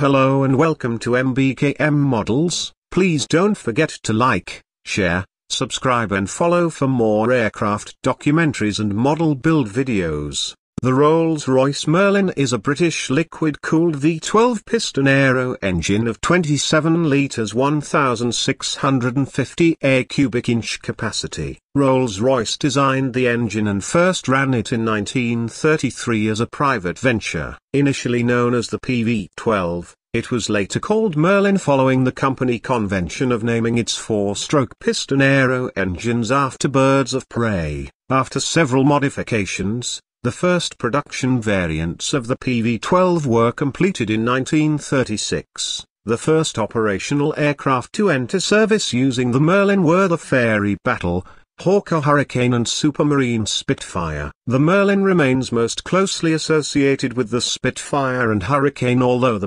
Hello and welcome to MBKM Models, please don't forget to like, share, subscribe and follow for more aircraft documentaries and model build videos. The Rolls-Royce Merlin is a British liquid-cooled V12 piston aero engine of 27 litres 1,650 air cubic inch capacity. Rolls-Royce designed the engine and first ran it in 1933 as a private venture. Initially known as the PV-12, it was later called Merlin following the company convention of naming its four-stroke piston aero engines after birds of prey. After several modifications, the first production variants of the PV-12 were completed in 1936. The first operational aircraft to enter service using the Merlin were the Fairey Battle, Hawker Hurricane and Supermarine Spitfire. The Merlin remains most closely associated with the Spitfire and Hurricane although the